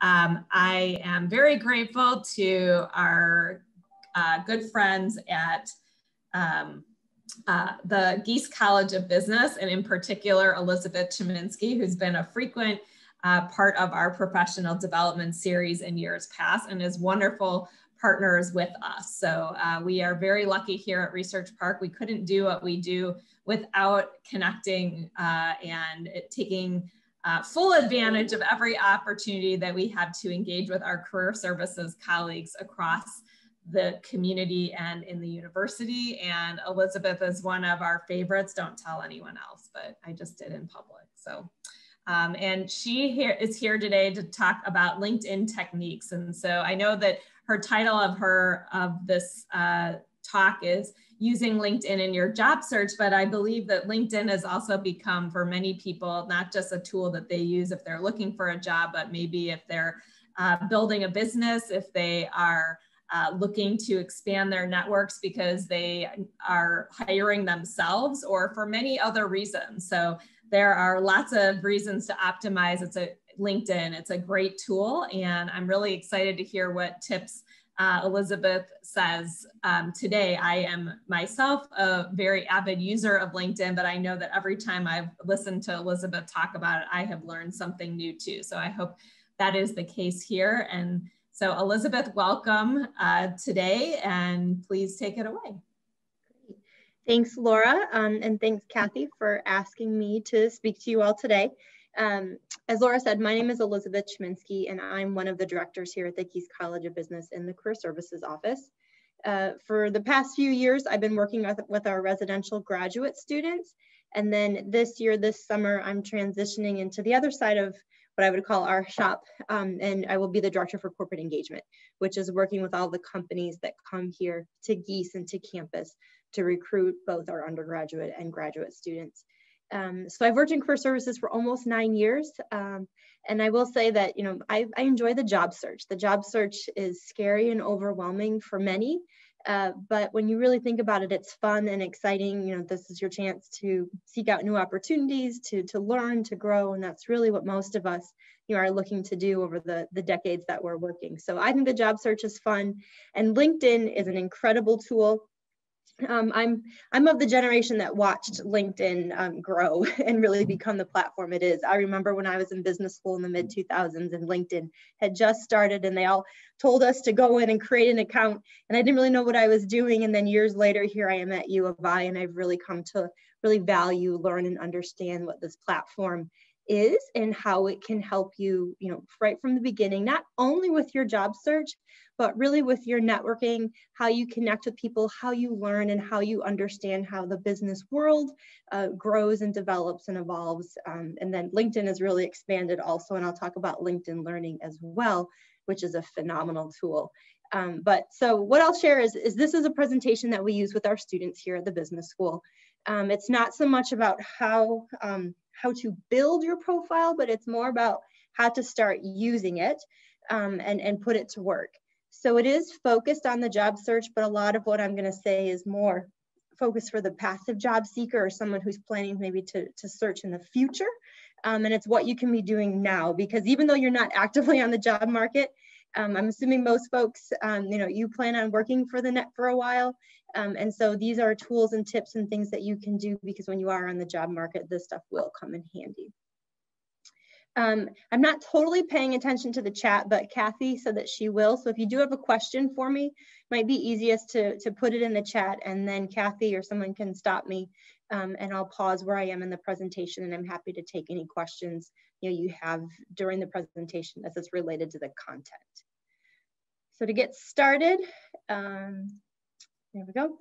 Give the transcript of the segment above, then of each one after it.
Um, I am very grateful to our uh, good friends at um, uh, the Gies College of Business, and in particular, Elizabeth Chominski, who's been a frequent uh, part of our professional development series in years past and is wonderful partners with us. So uh, we are very lucky here at Research Park. We couldn't do what we do without connecting uh, and taking uh, full advantage of every opportunity that we have to engage with our career services colleagues across the community and in the university. And Elizabeth is one of our favorites. Don't tell anyone else, but I just did in public. So, um, and she here is here today to talk about LinkedIn techniques. And so I know that her title of her of this uh, talk is using LinkedIn in your job search, but I believe that LinkedIn has also become for many people not just a tool that they use if they're looking for a job, but maybe if they're uh, building a business, if they are uh, looking to expand their networks because they are hiring themselves or for many other reasons. So there are lots of reasons to optimize. It's a LinkedIn. It's a great tool, and I'm really excited to hear what tips uh, Elizabeth says um, today. I am myself a very avid user of LinkedIn, but I know that every time I've listened to Elizabeth talk about it, I have learned something new too. So I hope that is the case here. And so Elizabeth, welcome uh, today and please take it away. Thanks, Laura, um, and thanks, Kathy, for asking me to speak to you all today. Um, as Laura said, my name is Elizabeth Chominski, and I'm one of the directors here at the Gies College of Business in the Career Services Office. Uh, for the past few years, I've been working with, with our residential graduate students. And then this year, this summer, I'm transitioning into the other side of what I would call our shop. Um, and I will be the director for corporate engagement, which is working with all the companies that come here to Gies and to campus to recruit both our undergraduate and graduate students. Um, so I've worked in career services for almost nine years. Um, and I will say that, you know, I, I, enjoy the job search. The job search is scary and overwhelming for many. Uh, but when you really think about it, it's fun and exciting. You know, this is your chance to seek out new opportunities, to, to learn, to grow. And that's really what most of us you know, are looking to do over the, the decades that we're working. So I think the job search is fun. And LinkedIn is an incredible tool um, I'm I'm of the generation that watched LinkedIn um, grow and really become the platform it is. I remember when I was in business school in the mid 2000s and LinkedIn had just started, and they all told us to go in and create an account, and I didn't really know what I was doing. And then years later, here I am at U of I, and I've really come to really value, learn, and understand what this platform is and how it can help you, you know, right from the beginning, not only with your job search, but really with your networking, how you connect with people, how you learn, and how you understand how the business world uh, grows and develops and evolves. Um, and then LinkedIn has really expanded also, and I'll talk about LinkedIn Learning as well, which is a phenomenal tool. Um, but so what I'll share is, is this is a presentation that we use with our students here at the business school. Um, it's not so much about how um, how to build your profile, but it's more about how to start using it um, and, and put it to work. So it is focused on the job search, but a lot of what I'm gonna say is more focused for the passive job seeker or someone who's planning maybe to, to search in the future. Um, and it's what you can be doing now because even though you're not actively on the job market, um, I'm assuming most folks, um, you know, you plan on working for the net for a while. Um, and so these are tools and tips and things that you can do because when you are on the job market, this stuff will come in handy. Um, I'm not totally paying attention to the chat, but Kathy said that she will. So if you do have a question for me, might be easiest to, to put it in the chat and then Kathy or someone can stop me um, and I'll pause where I am in the presentation and I'm happy to take any questions you, know, you have during the presentation as it's related to the content. So to get started, um, there we go.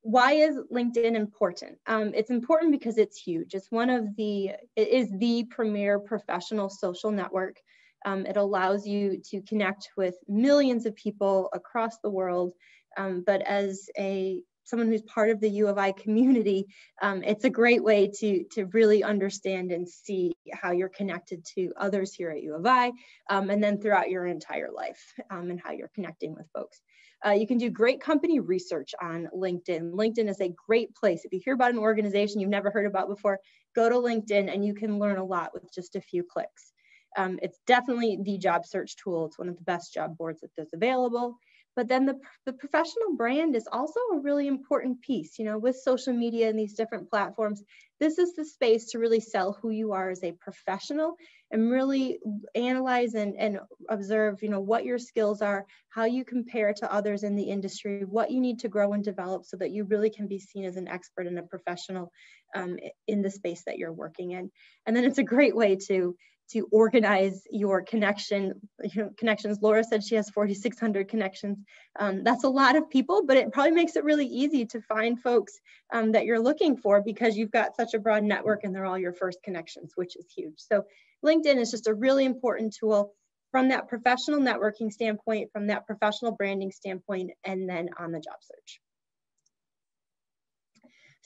Why is LinkedIn important? Um, it's important because it's huge. It's one of the, it is the premier professional social network. Um, it allows you to connect with millions of people across the world. Um, but as a someone who's part of the U of I community, um, it's a great way to, to really understand and see how you're connected to others here at U of I, um, and then throughout your entire life um, and how you're connecting with folks. Uh, you can do great company research on LinkedIn. LinkedIn is a great place. If you hear about an organization you've never heard about before, go to LinkedIn and you can learn a lot with just a few clicks. Um, it's definitely the job search tool. It's one of the best job boards that there's available. But then the, the professional brand is also a really important piece. You know, with social media and these different platforms, this is the space to really sell who you are as a professional and really analyze and, and observe, you know, what your skills are, how you compare to others in the industry, what you need to grow and develop so that you really can be seen as an expert and a professional um, in the space that you're working in. And then it's a great way to to organize your connection you know, connections. Laura said she has 4,600 connections. Um, that's a lot of people, but it probably makes it really easy to find folks um, that you're looking for because you've got such a broad network and they're all your first connections, which is huge. So LinkedIn is just a really important tool from that professional networking standpoint, from that professional branding standpoint, and then on the job search.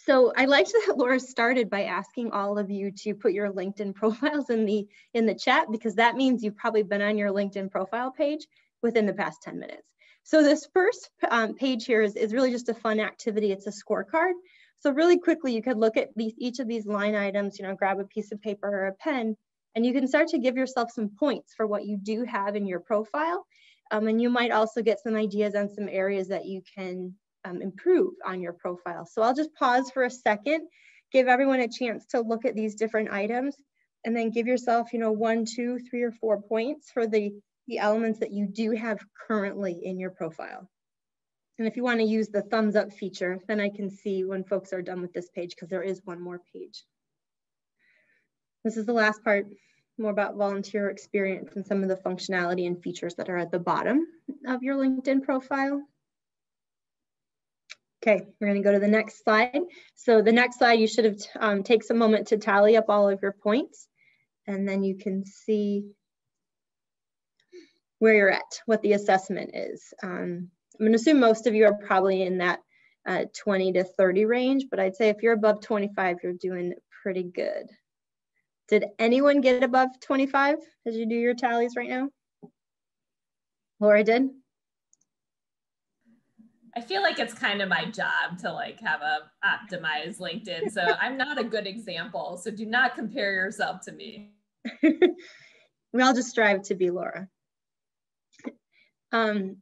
So I liked that Laura started by asking all of you to put your LinkedIn profiles in the in the chat because that means you've probably been on your LinkedIn profile page within the past 10 minutes. So this first um, page here is, is really just a fun activity. It's a scorecard. So really quickly, you could look at these, each of these line items, you know, grab a piece of paper or a pen, and you can start to give yourself some points for what you do have in your profile. Um, and you might also get some ideas on some areas that you can um, improve on your profile. So I'll just pause for a second, give everyone a chance to look at these different items and then give yourself, you know, one, two, three, or four points for the, the elements that you do have currently in your profile. And if you want to use the thumbs up feature, then I can see when folks are done with this page because there is one more page. This is the last part, more about volunteer experience and some of the functionality and features that are at the bottom of your LinkedIn profile. Okay, we're going to go to the next slide. So the next slide, you should have um, take some moment to tally up all of your points, and then you can see where you're at, what the assessment is. Um, I'm going to assume most of you are probably in that uh, 20 to 30 range, but I'd say if you're above 25, you're doing pretty good. Did anyone get above 25 as you do your tallies right now? Laura did? I feel like it's kind of my job to like have a optimized LinkedIn. So I'm not a good example. So do not compare yourself to me. we all just strive to be Laura. Um,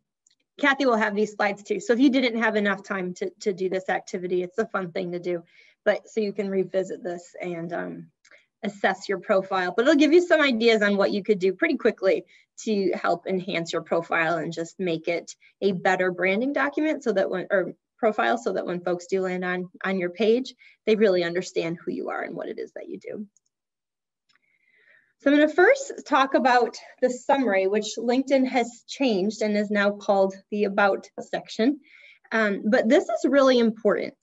Kathy will have these slides too. So if you didn't have enough time to, to do this activity, it's a fun thing to do. But so you can revisit this and um, assess your profile. But it'll give you some ideas on what you could do pretty quickly to help enhance your profile and just make it a better branding document so that when or profile so that when folks do land on on your page they really understand who you are and what it is that you do so i'm going to first talk about the summary which linkedin has changed and is now called the about section um, but this is really important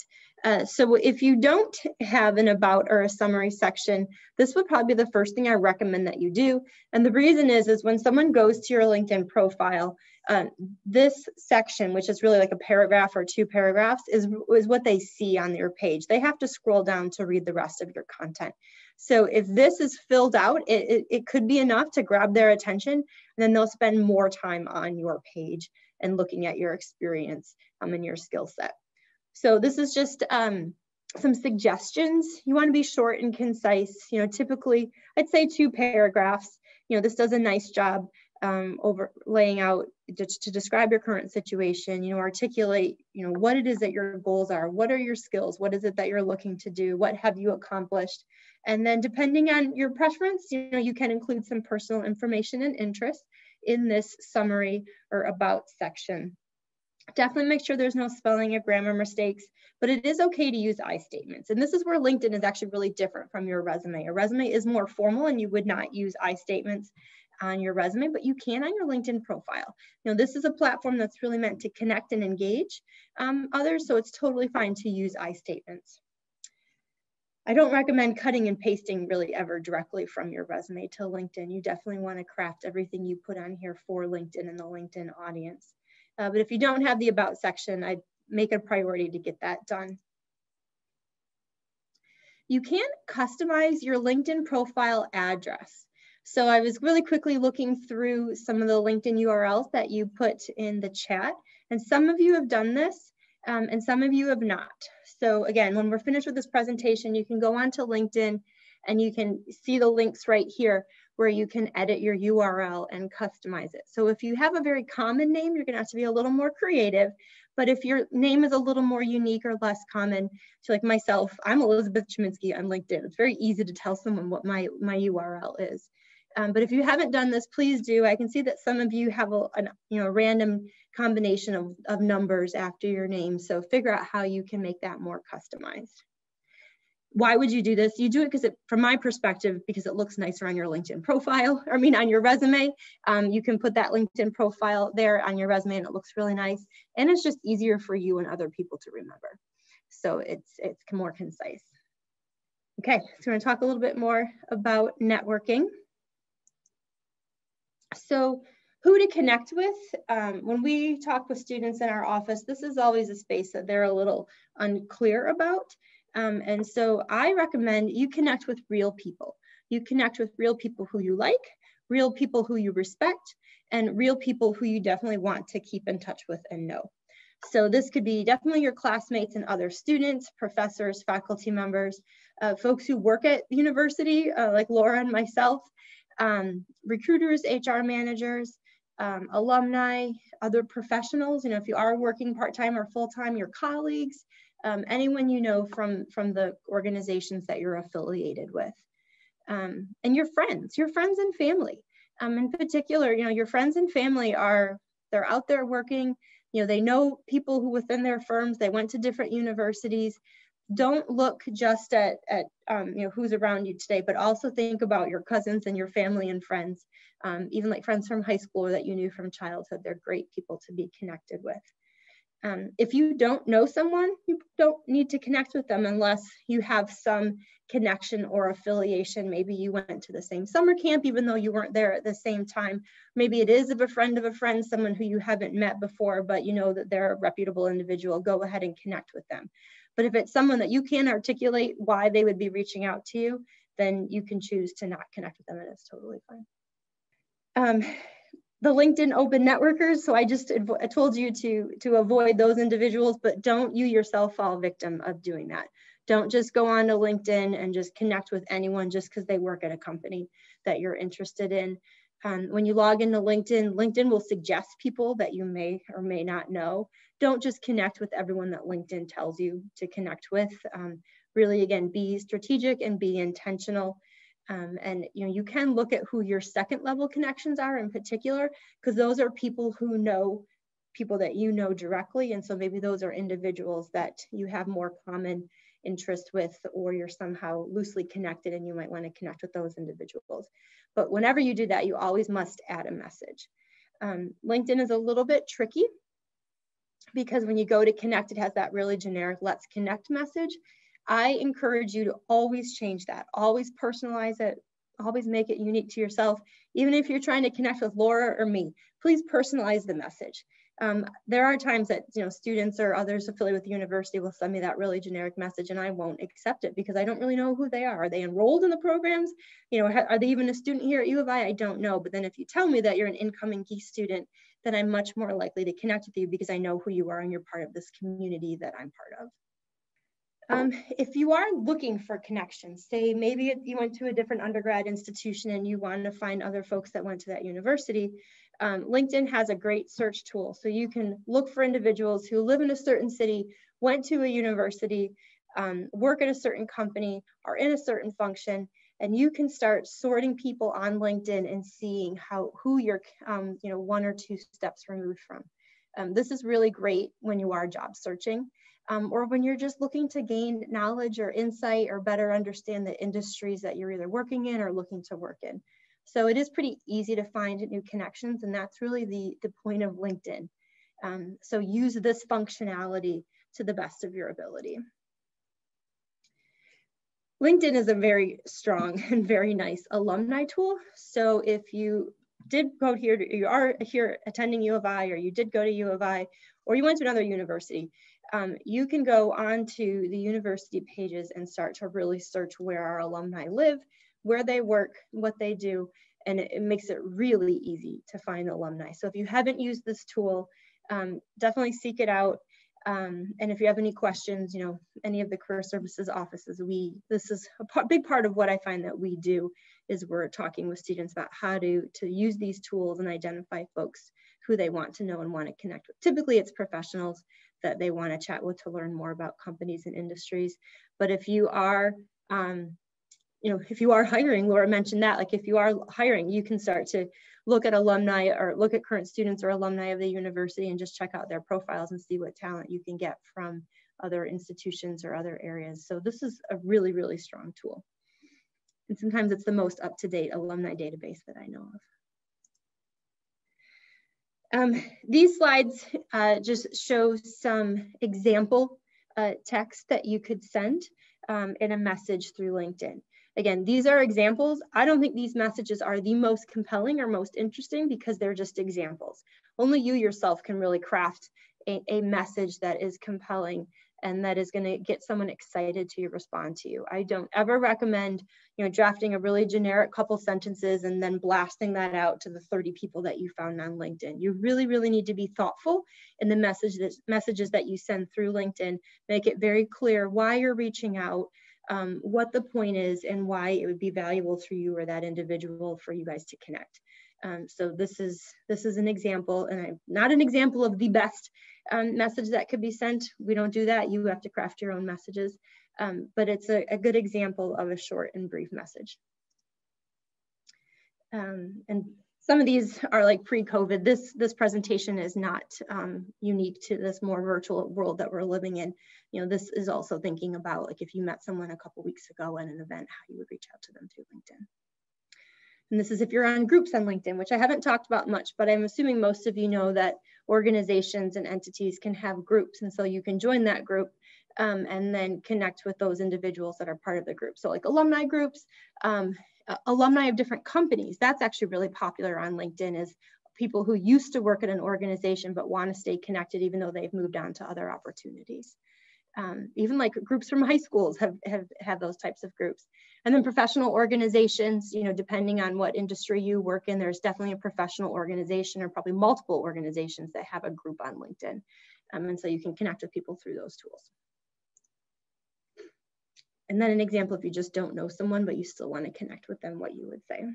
uh, so if you don't have an about or a summary section, this would probably be the first thing I recommend that you do. And the reason is, is when someone goes to your LinkedIn profile, uh, this section, which is really like a paragraph or two paragraphs, is, is what they see on your page. They have to scroll down to read the rest of your content. So if this is filled out, it, it, it could be enough to grab their attention, and then they'll spend more time on your page and looking at your experience um, and your skill set. So this is just um, some suggestions. You want to be short and concise. You know, typically I'd say two paragraphs. You know, this does a nice job um, over laying out to, to describe your current situation. You know, articulate. You know, what it is that your goals are. What are your skills? What is it that you're looking to do? What have you accomplished? And then, depending on your preference, you know, you can include some personal information and interest in this summary or about section. Definitely make sure there's no spelling or grammar mistakes, but it is okay to use I statements. And this is where LinkedIn is actually really different from your resume. A resume is more formal and you would not use I statements on your resume, but you can on your LinkedIn profile. Now, this is a platform that's really meant to connect and engage um, others, so it's totally fine to use I statements. I don't recommend cutting and pasting really ever directly from your resume to LinkedIn. You definitely want to craft everything you put on here for LinkedIn and the LinkedIn audience. Uh, but if you don't have the about section, I'd make a priority to get that done. You can customize your LinkedIn profile address. So I was really quickly looking through some of the LinkedIn URLs that you put in the chat, and some of you have done this, um, and some of you have not. So again, when we're finished with this presentation, you can go onto LinkedIn and you can see the links right here where you can edit your URL and customize it. So if you have a very common name, you're gonna have to be a little more creative. But if your name is a little more unique or less common, so like myself, I'm Elizabeth Chominski on LinkedIn. It's very easy to tell someone what my, my URL is. Um, but if you haven't done this, please do. I can see that some of you have a you know random combination of, of numbers after your name. So figure out how you can make that more customized why would you do this? You do it because, it, from my perspective, because it looks nicer on your LinkedIn profile. I mean, on your resume, um, you can put that LinkedIn profile there on your resume, and it looks really nice. And it's just easier for you and other people to remember. So it's it's more concise. Okay, so we're going to talk a little bit more about networking. So who to connect with. Um, when we talk with students in our office, this is always a space that they're a little unclear about. Um, and so I recommend you connect with real people. You connect with real people who you like, real people who you respect, and real people who you definitely want to keep in touch with and know. So this could be definitely your classmates and other students, professors, faculty members, uh, folks who work at the university, uh, like Laura and myself, um, recruiters, HR managers, um, alumni, other professionals, you know, if you are working part-time or full-time, your colleagues, um, anyone you know from, from the organizations that you're affiliated with. Um, and your friends, your friends and family. Um, in particular, you know, your friends and family are, they're out there working, you know, they know people who within their firms, they went to different universities. Don't look just at, at um, you know, who's around you today, but also think about your cousins and your family and friends, um, even like friends from high school or that you knew from childhood. They're great people to be connected with. Um, if you don't know someone, you don't need to connect with them unless you have some connection or affiliation. Maybe you went to the same summer camp, even though you weren't there at the same time. Maybe it is of a friend of a friend, someone who you haven't met before, but you know that they're a reputable individual. Go ahead and connect with them. But if it's someone that you can't articulate why they would be reaching out to you, then you can choose to not connect with them and it's totally fine. Um, the LinkedIn open networkers. So I just I told you to, to avoid those individuals, but don't you yourself fall victim of doing that. Don't just go on to LinkedIn and just connect with anyone just because they work at a company that you're interested in. Um, when you log into LinkedIn, LinkedIn will suggest people that you may or may not know. Don't just connect with everyone that LinkedIn tells you to connect with. Um, really, again, be strategic and be intentional um, and you know, you can look at who your second level connections are in particular, because those are people who know people that you know directly. And so maybe those are individuals that you have more common interest with, or you're somehow loosely connected and you might want to connect with those individuals. But whenever you do that, you always must add a message. Um, LinkedIn is a little bit tricky because when you go to connect, it has that really generic let's connect message. I encourage you to always change that, always personalize it, always make it unique to yourself. Even if you're trying to connect with Laura or me, please personalize the message. Um, there are times that you know students or others affiliated with the university will send me that really generic message and I won't accept it because I don't really know who they are. Are they enrolled in the programs? You know, are they even a student here at U of I? I don't know. But then if you tell me that you're an incoming Gies student, then I'm much more likely to connect with you because I know who you are and you're part of this community that I'm part of. Um, if you are looking for connections, say maybe you went to a different undergrad institution and you want to find other folks that went to that university, um, LinkedIn has a great search tool. So you can look for individuals who live in a certain city, went to a university, um, work at a certain company, are in a certain function, and you can start sorting people on LinkedIn and seeing how who you're, um, you know, one or two steps removed from. Um, this is really great when you are job searching um, or when you're just looking to gain knowledge or insight or better understand the industries that you're either working in or looking to work in. So it is pretty easy to find new connections and that's really the, the point of LinkedIn. Um, so use this functionality to the best of your ability. LinkedIn is a very strong and very nice alumni tool. So if you did go here, you are here attending U of I, or you did go to U of I, or you went to another university, um, you can go onto the university pages and start to really search where our alumni live, where they work, what they do, and it, it makes it really easy to find alumni. So if you haven't used this tool, um, definitely seek it out. Um, and if you have any questions, you know, any of the career services offices, we, this is a big part of what I find that we do is we're talking with students about how to, to use these tools and identify folks who they want to know and want to connect with. Typically it's professionals that they want to chat with to learn more about companies and industries. But if you are, um, you know, if you are hiring, Laura mentioned that, like if you are hiring, you can start to look at alumni or look at current students or alumni of the university and just check out their profiles and see what talent you can get from other institutions or other areas. So this is a really, really strong tool. And sometimes it's the most up-to-date alumni database that I know of. Um, these slides uh, just show some example uh, text that you could send um, in a message through LinkedIn. Again, these are examples. I don't think these messages are the most compelling or most interesting because they're just examples. Only you yourself can really craft a, a message that is compelling and that is going to get someone excited to respond to you. I don't ever recommend, you know, drafting a really generic couple sentences and then blasting that out to the 30 people that you found on LinkedIn. You really, really need to be thoughtful in the message that, messages that you send through LinkedIn. Make it very clear why you're reaching out, um, what the point is, and why it would be valuable for you or that individual for you guys to connect. Um, so this is this is an example, and I'm not an example of the best um, message that could be sent. We don't do that. You have to craft your own messages, um, but it's a, a, good example of a short and brief message. Um, and some of these are like pre-COVID. This this presentation is not um, unique to this more virtual world that we're living in. You know, this is also thinking about like if you met someone a couple weeks ago at an event, how you would reach out to them through LinkedIn. And this is if you're on groups on LinkedIn, which I haven't talked about much, but I'm assuming most of you know that organizations and entities can have groups. And so you can join that group um, and then connect with those individuals that are part of the group. So like alumni groups, um, alumni of different companies, that's actually really popular on LinkedIn is people who used to work at an organization but want to stay connected even though they've moved on to other opportunities. Um, even like groups from high schools have, have, have those types of groups. And then professional organizations, you know, depending on what industry you work in, there's definitely a professional organization or probably multiple organizations that have a group on LinkedIn. Um, and so you can connect with people through those tools. And then an example, if you just don't know someone, but you still want to connect with them, what you would say.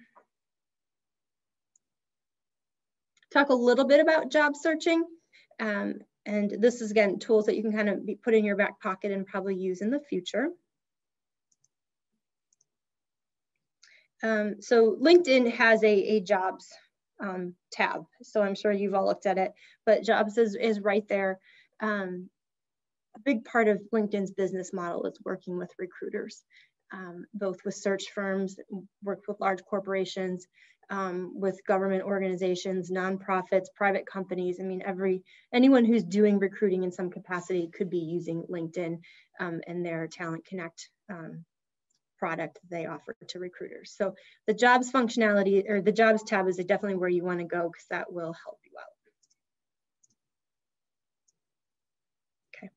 Talk a little bit about job searching. Um, and this is, again, tools that you can kind of be put in your back pocket and probably use in the future. Um, so LinkedIn has a, a jobs um, tab. So I'm sure you've all looked at it, but jobs is, is right there. Um, a big part of LinkedIn's business model is working with recruiters, um, both with search firms, worked with large corporations, um, with government organizations, nonprofits, private companies. I mean, every anyone who's doing recruiting in some capacity could be using LinkedIn um, and their Talent Connect um, product they offer to recruiters. So the jobs functionality or the jobs tab is definitely where you want to go because that will help you out. Okay,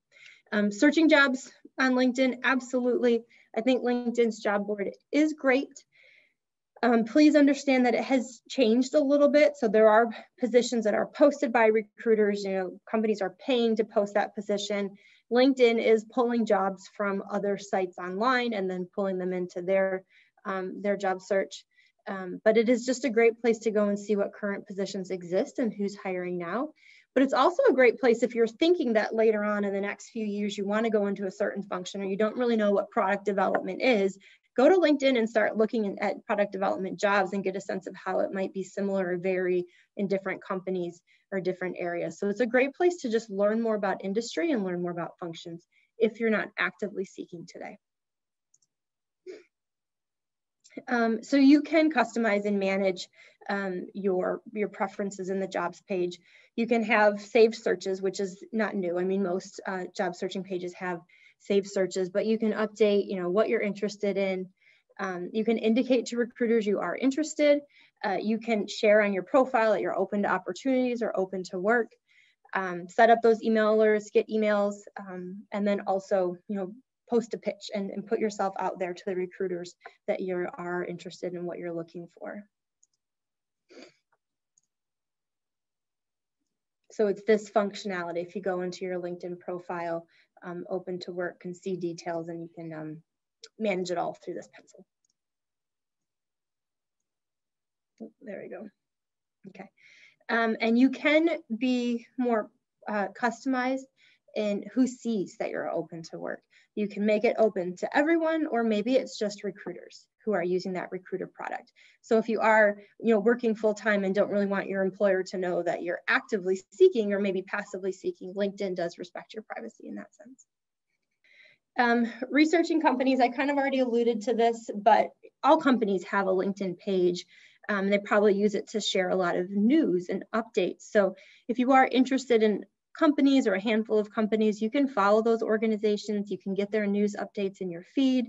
um, searching jobs on LinkedIn, absolutely. I think LinkedIn's job board is great. Um, please understand that it has changed a little bit. So there are positions that are posted by recruiters, you know, companies are paying to post that position. LinkedIn is pulling jobs from other sites online and then pulling them into their, um, their job search. Um, but it is just a great place to go and see what current positions exist and who's hiring now. But it's also a great place if you're thinking that later on in the next few years you want to go into a certain function or you don't really know what product development is, go to LinkedIn and start looking at product development jobs and get a sense of how it might be similar or vary in different companies or different areas. So it's a great place to just learn more about industry and learn more about functions if you're not actively seeking today. Um, so you can customize and manage um, your, your preferences in the jobs page. You can have saved searches, which is not new. I mean, most uh, job searching pages have saved searches, but you can update, you know, what you're interested in. Um, you can indicate to recruiters you are interested. Uh, you can share on your profile that you're open to opportunities or open to work. Um, set up those email alerts, get emails, um, and then also, you know, post a pitch and, and put yourself out there to the recruiters that you are interested in what you're looking for. so it's this functionality. If you go into your LinkedIn profile, um, open to work, can see details and you can um, manage it all through this pencil. Oh, there we go. Okay. Um, and you can be more uh, customized in who sees that you're open to work. You can make it open to everyone, or maybe it's just recruiters who are using that recruiter product. So if you are, you know, working full time and don't really want your employer to know that you're actively seeking or maybe passively seeking, LinkedIn does respect your privacy in that sense. Um, researching companies, I kind of already alluded to this, but all companies have a LinkedIn page. Um, they probably use it to share a lot of news and updates. So if you are interested in companies or a handful of companies, you can follow those organizations. You can get their news updates in your feed.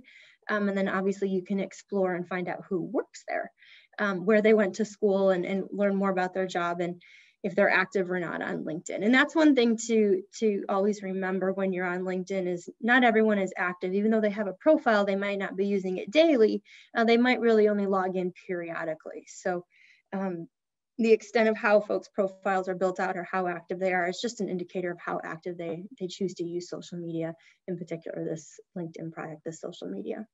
Um, and then obviously you can explore and find out who works there, um, where they went to school and, and learn more about their job and if they're active or not on LinkedIn. And that's one thing to, to always remember when you're on LinkedIn is not everyone is active. Even though they have a profile, they might not be using it daily. Uh, they might really only log in periodically. So um, the extent of how folks profiles are built out or how active they are is just an indicator of how active they, they choose to use social media, in particular this LinkedIn product, this social media.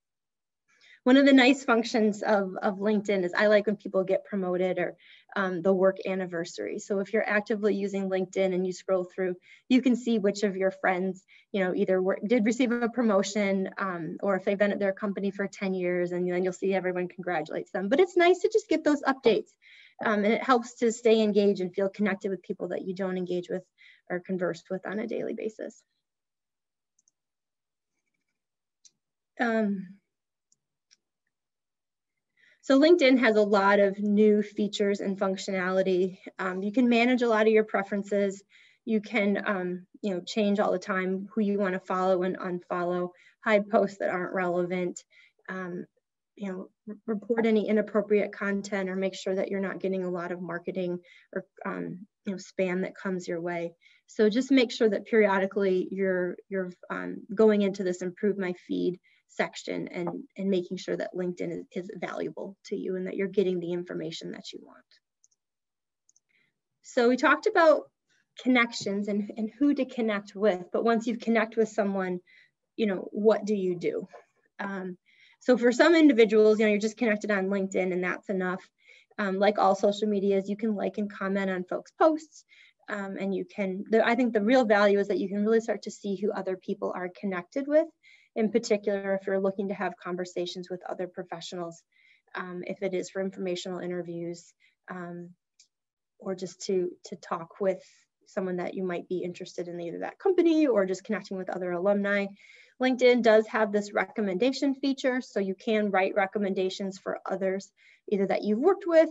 One of the nice functions of, of LinkedIn is I like when people get promoted or um, the work anniversary. So if you're actively using LinkedIn and you scroll through, you can see which of your friends, you know, either did receive a promotion um, or if they've been at their company for 10 years and then you'll see everyone congratulates them. But it's nice to just get those updates um, and it helps to stay engaged and feel connected with people that you don't engage with or converse with on a daily basis. Um, so LinkedIn has a lot of new features and functionality. Um, you can manage a lot of your preferences. You can, um, you know, change all the time who you want to follow and unfollow, hide posts that aren't relevant. Um, you know, report any inappropriate content or make sure that you're not getting a lot of marketing or, um, you know, spam that comes your way. So just make sure that periodically you're, you're um, going into this improve my feed section and, and making sure that LinkedIn is, is valuable to you and that you're getting the information that you want. So we talked about connections and, and who to connect with, but once you've connect with someone, you know, what do you do? Um, so for some individuals, you know, you're just connected on LinkedIn and that's enough. Um, like all social medias, you can like and comment on folks' posts. Um, and you can, the, I think the real value is that you can really start to see who other people are connected with. In particular, if you're looking to have conversations with other professionals, um, if it is for informational interviews, um, or just to, to talk with someone that you might be interested in either that company or just connecting with other alumni. LinkedIn does have this recommendation feature, so you can write recommendations for others, either that you've worked with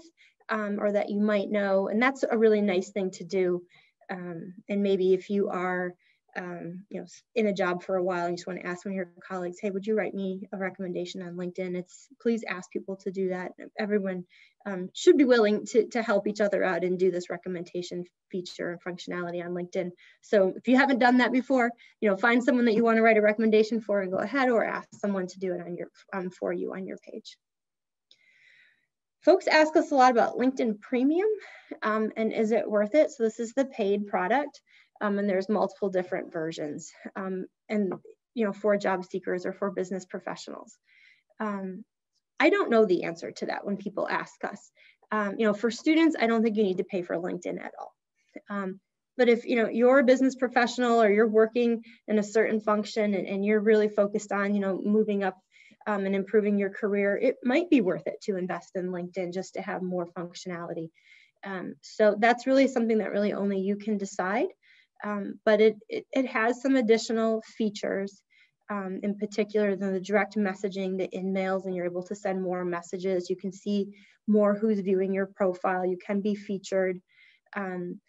um, or that you might know, and that's a really nice thing to do. Um, and maybe if you are um, you know, in a job for a while you just want to ask one of your colleagues, hey, would you write me a recommendation on LinkedIn? It's please ask people to do that. Everyone um, should be willing to, to help each other out and do this recommendation feature and functionality on LinkedIn. So if you haven't done that before, you know, find someone that you want to write a recommendation for and go ahead or ask someone to do it on your um, for you on your page. Folks ask us a lot about LinkedIn Premium um, and is it worth it? So this is the paid product um, and there's multiple different versions um, and you know for job seekers or for business professionals. Um, i don't know the answer to that when people ask us. Um, you know for students i don't think you need to pay for linkedin at all. Um, but if you know you're a business professional or you're working in a certain function and, and you're really focused on you know moving up um, and improving your career it might be worth it to invest in linkedin just to have more functionality. So that's really something that really only you can decide um, but it, it, it, has some additional features, um, in particular than the direct messaging, the in-mails, and you're able to send more messages. You can see more who's viewing your profile. You can be featured. Um,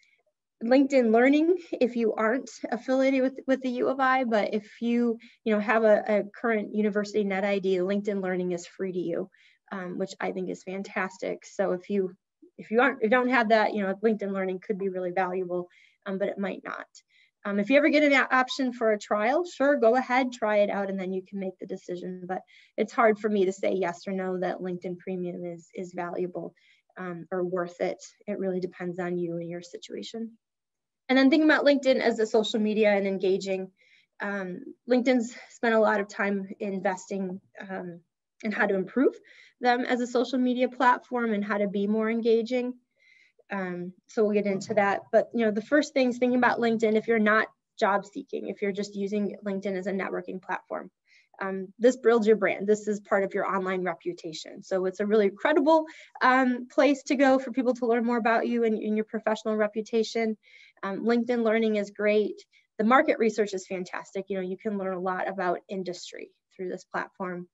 LinkedIn Learning, if you aren't affiliated with, with the U of I, but if you, you know, have a, a current university net ID, LinkedIn Learning is free to you, um, which I think is fantastic. So if you if you aren't if you don't have that, you know, LinkedIn Learning could be really valuable um, but it might not. Um, if you ever get an option for a trial, sure, go ahead, try it out, and then you can make the decision. But it's hard for me to say yes or no that LinkedIn Premium is, is valuable um, or worth it. It really depends on you and your situation. and then thinking about LinkedIn as a social media and engaging. Um, LinkedIn's spent a lot of time investing um, in how to improve them as a social media platform and how to be more engaging. Um, so we'll get into that. But you know, the first thing is thinking about LinkedIn if you're not job seeking, if you're just using LinkedIn as a networking platform. Um, this builds your brand. This is part of your online reputation. So it's a really credible um, place to go for people to learn more about you and, and your professional reputation. Um, LinkedIn Learning is great. The market research is fantastic. You know, you can learn a lot about industry through this platform.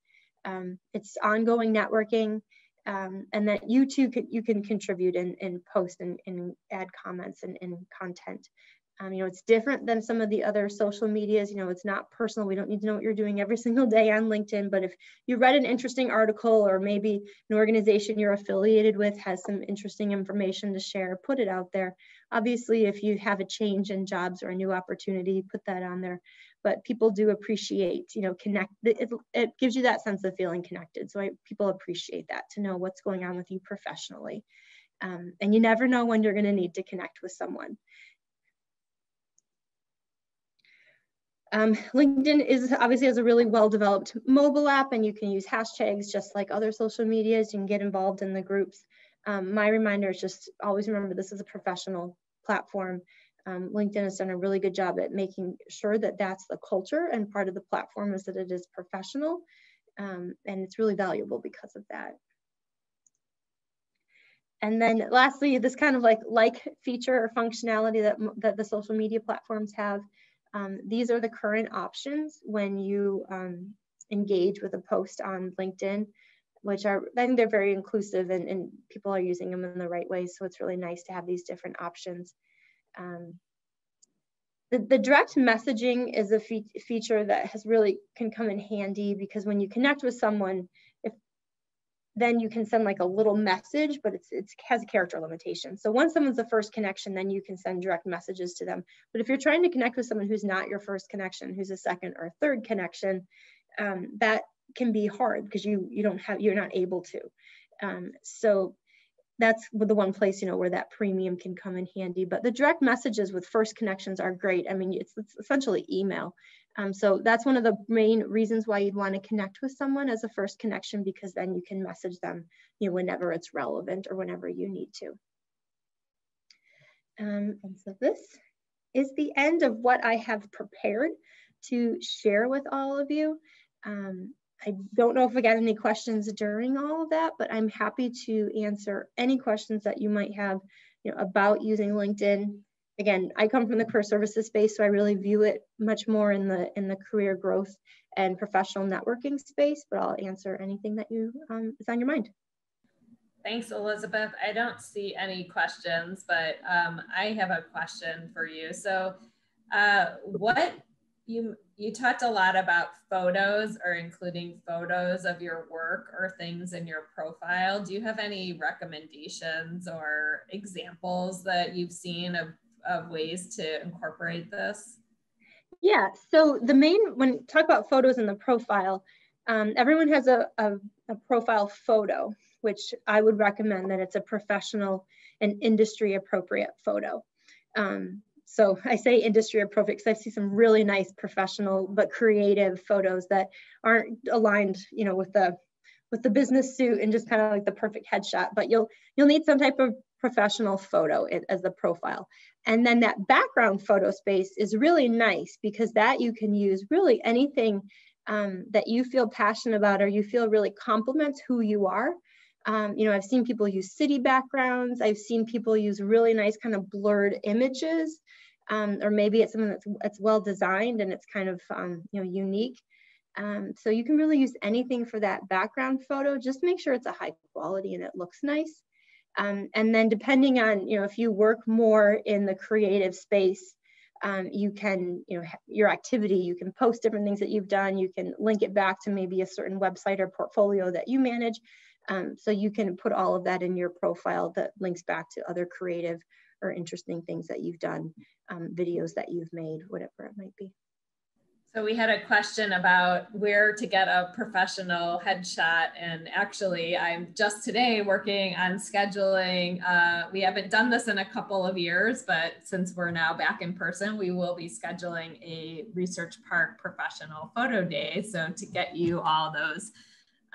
Um, it's ongoing networking. Um, and that you too you can contribute and, post and, add comments and, and content. Um, you know, it's different than some of the other social medias. You know, it's not personal. We don't need to know what you're doing every single day on LinkedIn. But if you read an interesting article or maybe an organization you're affiliated with has some interesting information to share, put it out there. Obviously, if you have a change in jobs or a new opportunity, put that on there. But people do appreciate, you know, connect. It, it gives you that sense of feeling connected. So I, people appreciate that to know what's going on with you professionally. Um, and you never know when you're going to need to connect with someone. Um, LinkedIn is obviously has a really well-developed mobile app and you can use hashtags just like other social medias. You can get involved in the groups. Um, my reminder is just always remember this is a professional platform. Um, LinkedIn has done a really good job at making sure that that's the culture and part of the platform is that it is professional um, and it's really valuable because of that. And then lastly, this kind of like like feature or functionality that, that the social media platforms have. Um, these are the current options when you um, engage with a post on LinkedIn, which are, I think they're very inclusive and, and, people are using them in the right way. So it's really nice to have these different options. Um, the, the, direct messaging is a fe feature that has really can come in handy because when you connect with someone, if then you can send like a little message, but it's, it has a character limitation. So once someone's the first connection, then you can send direct messages to them. But if you're trying to connect with someone who's not your first connection, who's a second or third connection, um, that can be hard because you you don't have you're not able to. Um, so that's the one place you know where that premium can come in handy. But the direct messages with first connections are great. I mean, it's, it's essentially email. Um, so that's one of the main reasons why you'd want to connect with someone as a first connection because then you can message them you know, whenever it's relevant or whenever you need to. Um, and so this is the end of what I have prepared to share with all of you. Um, I don't know if I got any questions during all of that, but I'm happy to answer any questions that you might have you know, about using LinkedIn again, I come from the career services space, so I really view it much more in the in the career growth and professional networking space. But I'll answer anything that you um, is on your mind. Thanks, Elizabeth. I don't see any questions, but um, I have a question for you. So, uh, what you you talked a lot about photos or including photos of your work or things in your profile. Do you have any recommendations or examples that you've seen of of ways to incorporate this? Yeah, so the main, when talk about photos in the profile, um, everyone has a, a, a, profile photo, which I would recommend that it's a professional and industry appropriate photo. Um, so I say industry appropriate because I see some really nice professional but creative photos that aren't aligned, you know, with the with the business suit and just kind of like the perfect headshot. But you'll you'll need some type of professional photo as the profile. And then that background photo space is really nice because that you can use really anything um, that you feel passionate about or you feel really complements who you are. Um, you know, I've seen people use city backgrounds. I've seen people use really nice kind of blurred images, um, or maybe it's something that's, that's well designed and it's kind of, um, you know, unique. Um, so you can really use anything for that background photo. Just make sure it's a high quality and it looks nice. Um, and then depending on, you know, if you work more in the creative space, um, you can, you know, your activity, you can post different things that you've done. You can link it back to maybe a certain website or portfolio that you manage. Um, so you can put all of that in your profile that links back to other creative or interesting things that you've done, um, videos that you've made, whatever it might be. So we had a question about where to get a professional headshot. And actually, I'm just today working on scheduling. Uh, we haven't done this in a couple of years, but since we're now back in person, we will be scheduling a Research Park professional photo day. So to get you all those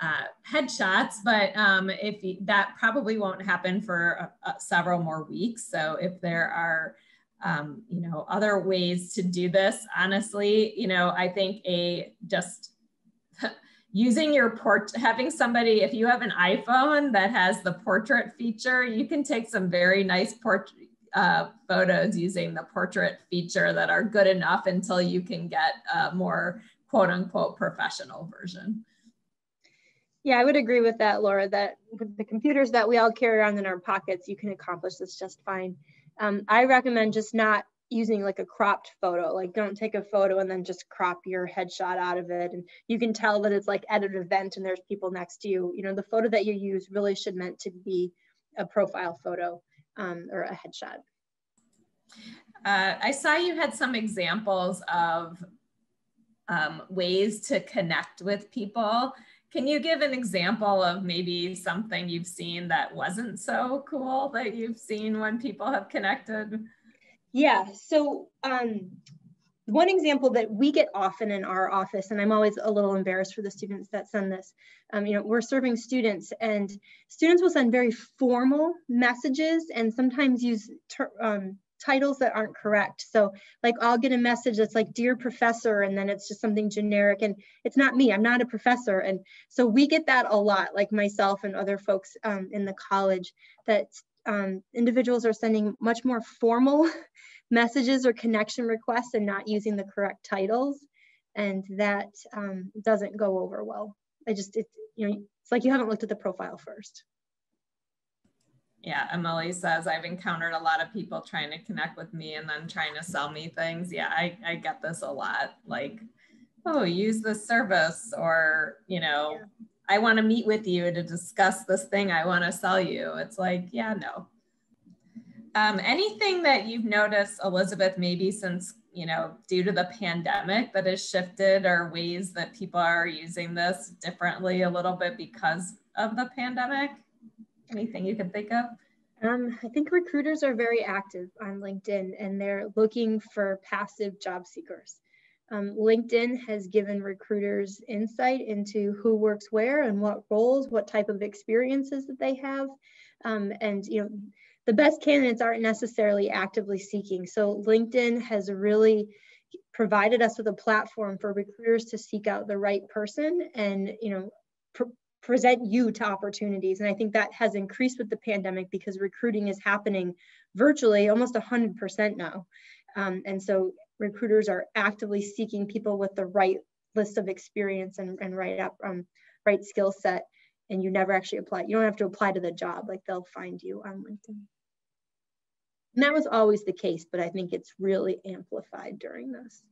uh, headshots, but um, if that probably won't happen for uh, several more weeks. So if there are um, you know, other ways to do this. Honestly, you know, I think a just using your port, having somebody, if you have an iPhone that has the portrait feature, you can take some very nice portrait uh, photos using the portrait feature that are good enough until you can get a more quote unquote professional version. Yeah, I would agree with that, Laura, that with the computers that we all carry around in our pockets, you can accomplish this just fine. Um, I recommend just not using like a cropped photo. Like don't take a photo and then just crop your headshot out of it. And you can tell that it's like at an event and there's people next to you. You know, the photo that you use really should meant to be a profile photo um, or a headshot. Uh, I saw you had some examples of um, ways to connect with people. Can you give an example of maybe something you've seen that wasn't so cool that you've seen when people have connected? Yeah, so um, one example that we get often in our office, and I'm always a little embarrassed for the students that send this, um, you know, we're serving students and students will send very formal messages and sometimes use um, titles that aren't correct. So like I'll get a message that's like, dear professor, and then it's just something generic and it's not me, I'm not a professor. And so we get that a lot, like myself and other folks um, in the college that um, individuals are sending much more formal messages or connection requests and not using the correct titles. And that um, doesn't go over well. I just, it, you know, it's like you haven't looked at the profile first. Yeah, Emily says I've encountered a lot of people trying to connect with me and then trying to sell me things. Yeah, I, I get this a lot. Like, oh, use this service, or you know, yeah. I want to meet with you to discuss this thing I want to sell you. It's like, yeah, no. Um, anything that you've noticed, Elizabeth, maybe since you know, due to the pandemic that has shifted or ways that people are using this differently a little bit because of the pandemic? Anything you can think of? Um, I think recruiters are very active on LinkedIn and they're looking for passive job seekers. Um, LinkedIn has given recruiters insight into who works where and what roles, what type of experiences that they have. Um, and, you know, the best candidates aren't necessarily actively seeking. So LinkedIn has really provided us with a platform for recruiters to seek out the right person and, you know, present you to opportunities. And I think that has increased with the pandemic because recruiting is happening virtually almost 100% now. Um, and so recruiters are actively seeking people with the right list of experience and, and right up um, right skill set. And you never actually apply. You don't have to apply to the job, like they'll find you on LinkedIn. And that was always the case, but I think it's really amplified during this.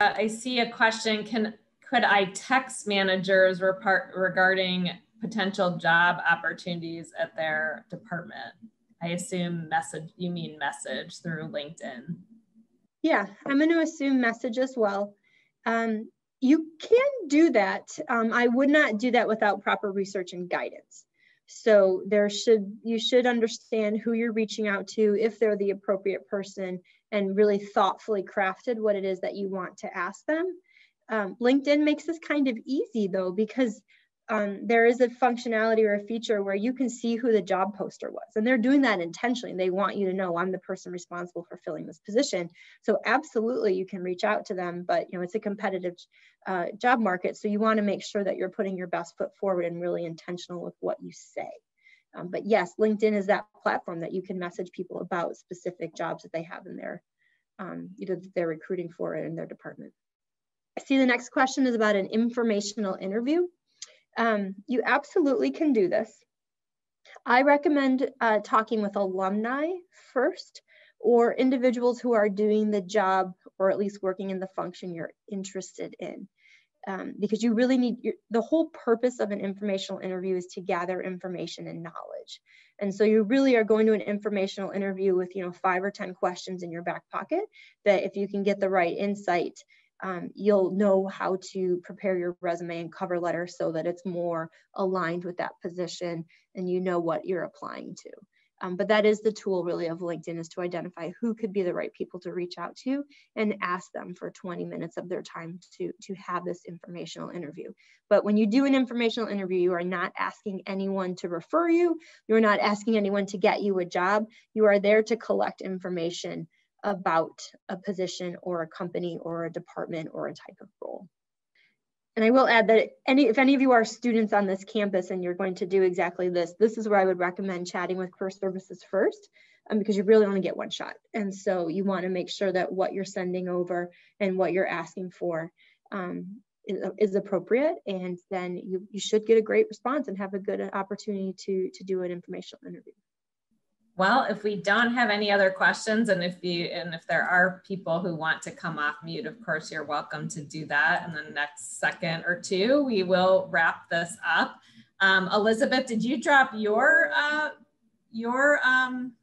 Uh, I see a question. Can could I text managers repart, regarding potential job opportunities at their department? I assume message, you mean message through LinkedIn. Yeah, I'm going to assume message as well. Um, you can do that. Um, I would not do that without proper research and guidance. So there should you should understand who you're reaching out to, if they're the appropriate person, and really thoughtfully crafted what it is that you want to ask them. Um, LinkedIn makes this kind of easy though, because um, there is a functionality or a feature where you can see who the job poster was. And they're doing that intentionally. They want you to know I'm the person responsible for filling this position. So absolutely you can reach out to them, but you know, it's a competitive uh, job market. So you wanna make sure that you're putting your best foot forward and really intentional with what you say. Um, but yes, LinkedIn is that platform that you can message people about specific jobs that they have in their, um, either they're recruiting for in their department. I see the next question is about an informational interview. Um, you absolutely can do this. I recommend uh, talking with alumni first or individuals who are doing the job or at least working in the function you're interested in. Um, because you really need your, the whole purpose of an informational interview is to gather information and knowledge. And so you really are going to an informational interview with, you know, five or 10 questions in your back pocket that if you can get the right insight, um, you'll know how to prepare your resume and cover letter so that it's more aligned with that position and you know what you're applying to. Um, but that is the tool really of LinkedIn is to identify who could be the right people to reach out to and ask them for 20 minutes of their time to, to have this informational interview. But when you do an informational interview, you are not asking anyone to refer you. You're not asking anyone to get you a job. You are there to collect information about a position or a company or a department or a type of role. And I will add that any, if any of you are students on this campus and you're going to do exactly this, this is where I would recommend chatting with career services first um, because you really only get one shot. And so you want to make sure that what you're sending over and what you're asking for um, is, is, appropriate. And then you, you should get a great response and have a good opportunity to, to do an informational interview. Well, if we don't have any other questions and if you and if there are people who want to come off mute, of course, you're welcome to do that in the next second or two. We will wrap this up. Um, Elizabeth, did you drop your uh, your um,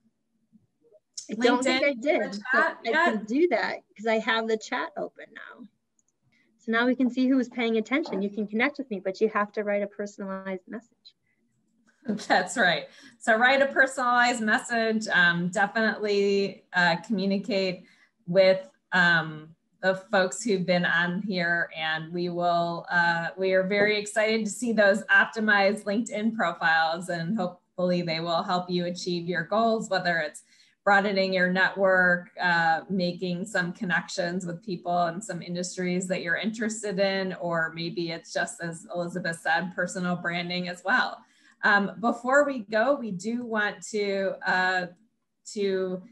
I don't think I did. I can do that because I have the chat open now. So now we can see who's paying attention. You can connect with me, but you have to write a personalized message. That's right. So write a personalized message. Um, definitely uh, communicate with um, the folks who've been on here, and we will. Uh, we are very excited to see those optimized LinkedIn profiles, and hopefully they will help you achieve your goals, whether it's broadening your network, uh, making some connections with people in some industries that you're interested in, or maybe it's just as Elizabeth said, personal branding as well. Um, before we go, we do want to, uh, to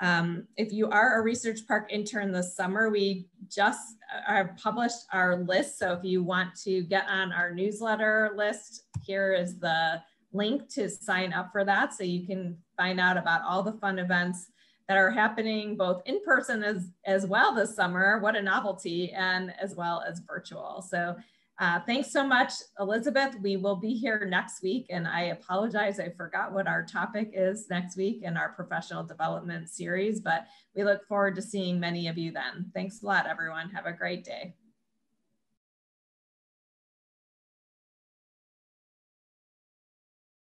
um, if you are a Research Park intern this summer, we just uh, published our list. So if you want to get on our newsletter list, here is the link to sign up for that. So you can find out about all the fun events that are happening both in person as, as well this summer. What a novelty and as well as virtual. So uh, thanks so much, Elizabeth. We will be here next week, and I apologize, I forgot what our topic is next week in our professional development series, but we look forward to seeing many of you then. Thanks a lot, everyone. Have a great day.